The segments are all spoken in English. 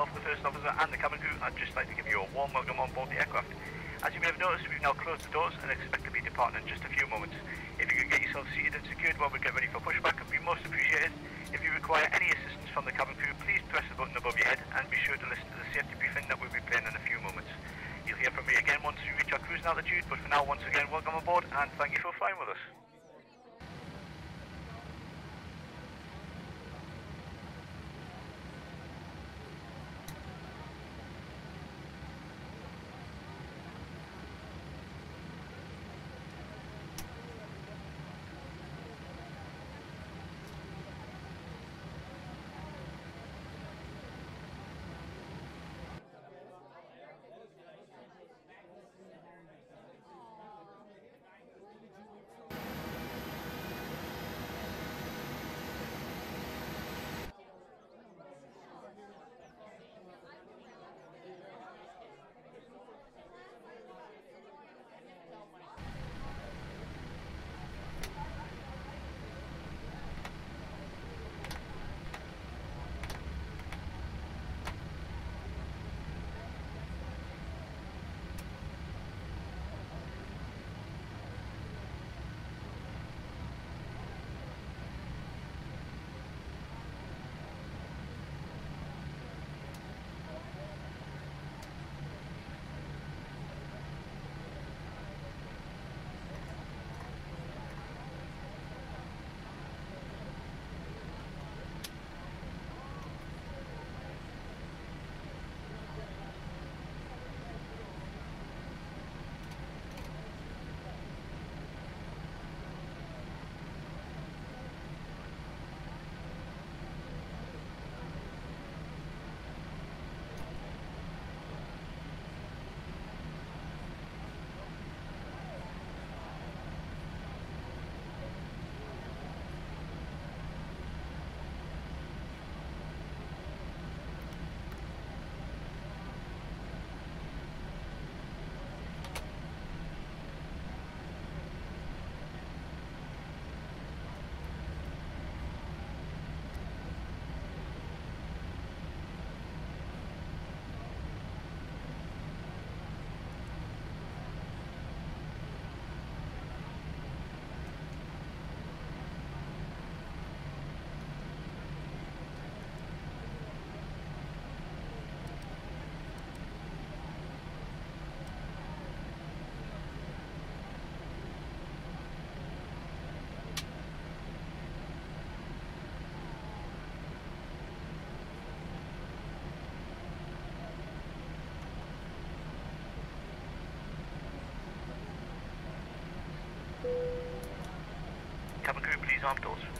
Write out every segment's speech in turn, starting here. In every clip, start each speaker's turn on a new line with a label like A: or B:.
A: myself, the first officer, and the cabin crew, I'd just like to give you a warm welcome on board the aircraft. As you may have noticed, we've now closed the doors and expect to be departing in just a few moments. If you could get yourself seated and secured while we get ready for pushback, it would be most appreciated. If you require any assistance from the cabin crew, please press the button above your head and be sure to listen to the safety briefing that we'll be playing in a few moments. You'll hear from me again once we reach our cruising altitude, but for now, once again, welcome aboard and thank you for Cabin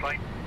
A: flight.